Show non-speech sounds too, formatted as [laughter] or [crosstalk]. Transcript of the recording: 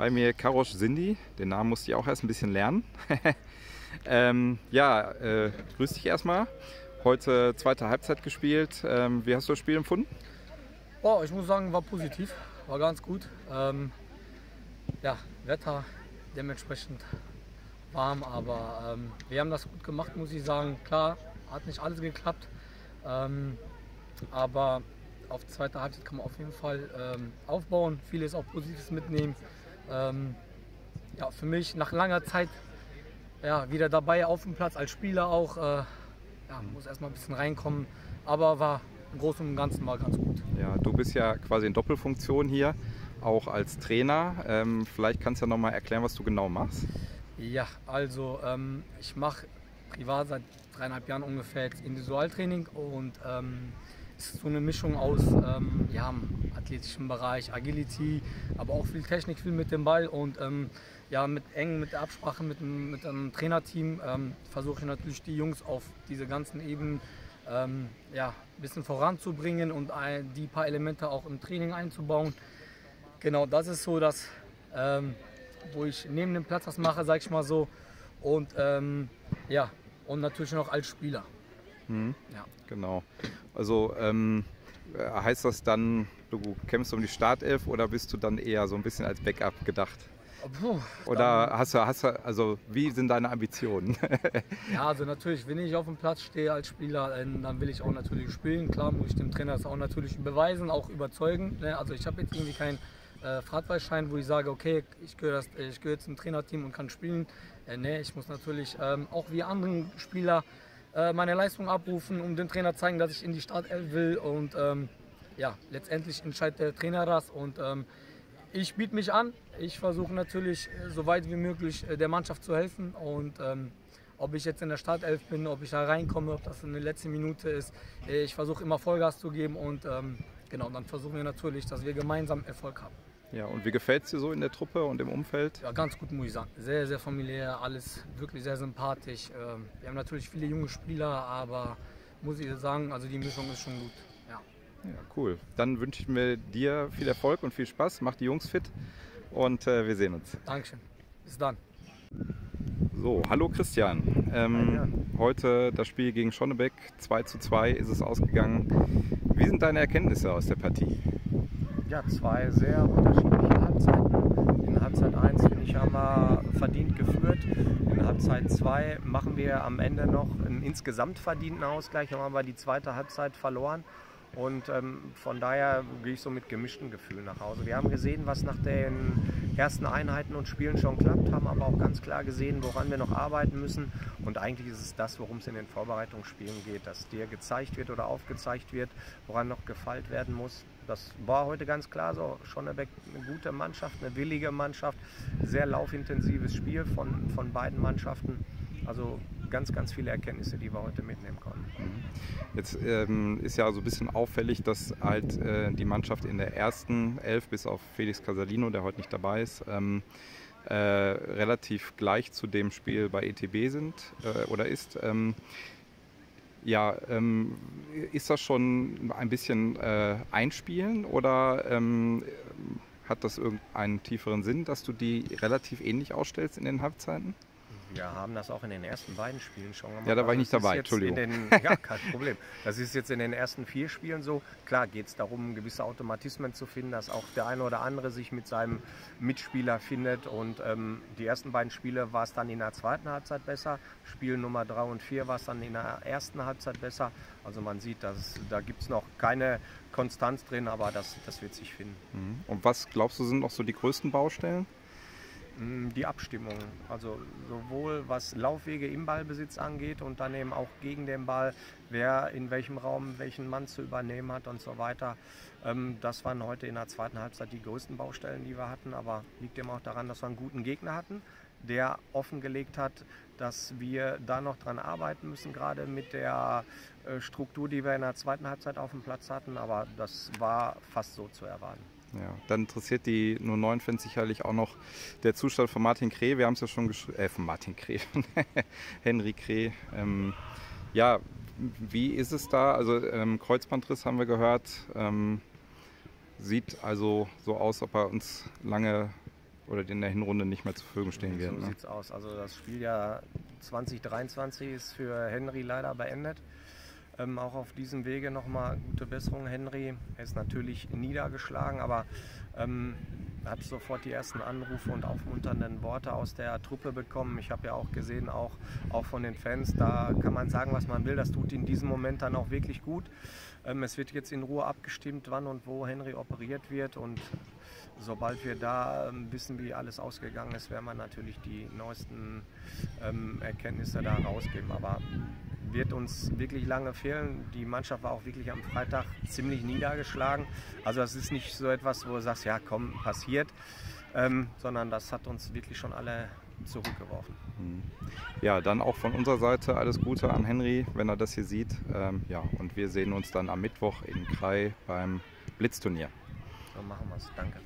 Bei mir Karosch Sindi, den Namen musste ich auch erst ein bisschen lernen. [laughs] ähm, ja, äh, grüß dich erstmal. Heute zweite Halbzeit gespielt. Ähm, wie hast du das Spiel empfunden? Oh, ich muss sagen, war positiv, war ganz gut. Ähm, ja, Wetter dementsprechend warm, aber ähm, wir haben das gut gemacht, muss ich sagen. Klar, hat nicht alles geklappt, ähm, aber auf zweite Halbzeit kann man auf jeden Fall ähm, aufbauen, vieles auch Positives mitnehmen. Ähm, ja, für mich nach langer Zeit ja, wieder dabei auf dem Platz als Spieler auch. Äh, ja, muss erstmal ein bisschen reinkommen, aber war im Großen und Ganzen mal ganz gut. Ja, du bist ja quasi in Doppelfunktion hier, auch als Trainer. Ähm, vielleicht kannst du ja noch mal erklären, was du genau machst. Ja, also ähm, ich mache privat seit dreieinhalb Jahren ungefähr Individualtraining und ähm, es ist so eine Mischung aus ähm, ja, athletischen Bereich, Agility, aber auch viel Technik, viel mit dem Ball und ähm, ja, mit eng mit der Absprache mit, mit einem Trainerteam ähm, versuche ich natürlich die Jungs auf diese ganzen Ebenen ähm, ja, ein bisschen voranzubringen und ein, die paar Elemente auch im Training einzubauen. Genau, das ist so das, ähm, wo ich neben dem Platz was mache, sag ich mal so. Und ähm, ja, und natürlich noch als Spieler. Mhm. Ja. Genau. Also ähm, heißt das dann, du kämpfst um die Startelf oder bist du dann eher so ein bisschen als Backup gedacht? Puh, Oder hast du, hast du, also wie sind deine Ambitionen? [laughs] ja, also natürlich, wenn ich auf dem Platz stehe als Spieler, dann will ich auch natürlich spielen. Klar muss ich dem Trainer das auch natürlich beweisen, auch überzeugen. Ne? Also ich habe jetzt irgendwie keinen äh, Fahrtweisschein, wo ich sage, okay, ich gehöre gehör zum Trainerteam und kann spielen. Äh, nee, ich muss natürlich ähm, auch wie andere Spieler äh, meine Leistung abrufen, um dem Trainer zeigen, dass ich in die Startelf will. Und ähm, ja, letztendlich entscheidet der Trainer das. Und ähm, ich biete mich an. Ich versuche natürlich, äh, so weit wie möglich äh, der Mannschaft zu helfen. Und ähm, ob ich jetzt in der Startelf bin, ob ich da reinkomme, ob das in der letzten Minute ist, ich versuche immer Vollgas zu geben. Und ähm, genau, dann versuchen wir natürlich, dass wir gemeinsam Erfolg haben. Ja, und wie gefällt es dir so in der Truppe und im Umfeld? Ja, ganz gut, muss ich sagen. Sehr, sehr familiär, alles wirklich sehr sympathisch. Ähm, wir haben natürlich viele junge Spieler, aber muss ich sagen, also die Mischung ist schon gut. Ja, ja cool. Dann wünsche ich mir dir viel Erfolg und viel Spaß. Mach die Jungs fit und äh, wir sehen uns. Dankeschön. Bis dann. So, hallo Christian. Ähm. Heute das Spiel gegen Schonnebeck, 2 zu 2 ist es ausgegangen. Wie sind deine Erkenntnisse aus der Partie? Ja, zwei sehr unterschiedliche Halbzeiten. In Halbzeit 1, finde ich, haben wir verdient geführt. In Halbzeit 2 machen wir am Ende noch einen insgesamt verdienten Ausgleich, haben aber die zweite Halbzeit verloren. Und ähm, von daher gehe ich so mit gemischten Gefühlen nach Hause. Wir haben gesehen, was nach den ersten Einheiten und Spielen schon klappt, haben aber auch ganz klar gesehen, woran wir noch arbeiten müssen. Und eigentlich ist es das, worum es in den Vorbereitungsspielen geht, dass dir gezeigt wird oder aufgezeigt wird, woran noch gefeilt werden muss. Das war heute ganz klar so. Schonnebeck eine gute Mannschaft, eine willige Mannschaft, sehr laufintensives Spiel von, von beiden Mannschaften. Also ganz, ganz viele Erkenntnisse, die wir heute mitnehmen konnten. Mhm. Jetzt ähm, ist ja so ein bisschen auffällig, dass halt äh, die Mannschaft in der ersten Elf, bis auf Felix Casalino, der heute nicht dabei ist, ähm, äh, relativ gleich zu dem Spiel bei ETB sind äh, oder ist. Ähm, ja, ähm, ist das schon ein bisschen äh, einspielen oder ähm, hat das irgendeinen tieferen Sinn, dass du die relativ ähnlich ausstellst in den Halbzeiten? Wir haben das auch in den ersten beiden Spielen schon gemacht. Ja, da war ich also nicht dabei, Entschuldigung. Den, [laughs] ja, kein Problem. Das ist jetzt in den ersten vier Spielen so. Klar geht es darum, gewisse Automatismen zu finden, dass auch der eine oder andere sich mit seinem Mitspieler findet. Und ähm, die ersten beiden Spiele war es dann in der zweiten Halbzeit besser. Spiel Nummer drei und vier war es dann in der ersten Halbzeit besser. Also man sieht, dass, da gibt es noch keine Konstanz drin, aber das, das wird sich finden. Mhm. Und was glaubst du sind noch so die größten Baustellen? Die Abstimmung. Also sowohl was Laufwege im Ballbesitz angeht und dann eben auch gegen den Ball, wer in welchem Raum welchen Mann zu übernehmen hat und so weiter. Ähm, das waren heute in der zweiten Halbzeit die größten Baustellen, die wir hatten. Aber liegt eben auch daran, dass wir einen guten Gegner hatten, der offengelegt hat, dass wir da noch dran arbeiten müssen, gerade mit der äh, Struktur, die wir in der zweiten Halbzeit auf dem Platz hatten. Aber das war fast so zu erwarten. Ja, dann interessiert die nur 9 Fans sicherlich auch noch der Zustand von Martin Kreh. Wir haben es ja schon geschrieben, äh, von Martin Kreh, [laughs] Henry Kreh. Ähm, ja, wie ist es da? Also ähm, Kreuzbandriss haben wir gehört. Ähm, sieht also so aus, ob er uns lange oder in der Hinrunde nicht mehr zur Verfügung stehen wird. So ne? sieht's aus. Also das Spieljahr 2023 ist für Henry leider beendet. Ähm, auch auf diesem Wege nochmal gute Besserung, Henry. Er ist natürlich niedergeschlagen, aber ähm, hat sofort die ersten Anrufe und aufmunternden Worte aus der Truppe bekommen. Ich habe ja auch gesehen, auch, auch von den Fans, da kann man sagen, was man will. Das tut in diesem Moment dann auch wirklich gut. Ähm, es wird jetzt in Ruhe abgestimmt, wann und wo Henry operiert wird und sobald wir da ähm, wissen, wie alles ausgegangen ist, werden wir natürlich die neuesten ähm, Erkenntnisse da rausgeben. Aber wird uns wirklich lange fehlen. Die Mannschaft war auch wirklich am Freitag ziemlich niedergeschlagen. Also das ist nicht so etwas, wo du sagst, ja komm, passiert, ähm, sondern das hat uns wirklich schon alle zurückgeworfen. Mhm. Ja, dann auch von unserer Seite alles Gute an Henry, wenn er das hier sieht. Ähm, ja, und wir sehen uns dann am Mittwoch in Krai beim Blitzturnier. So machen wir es. Danke.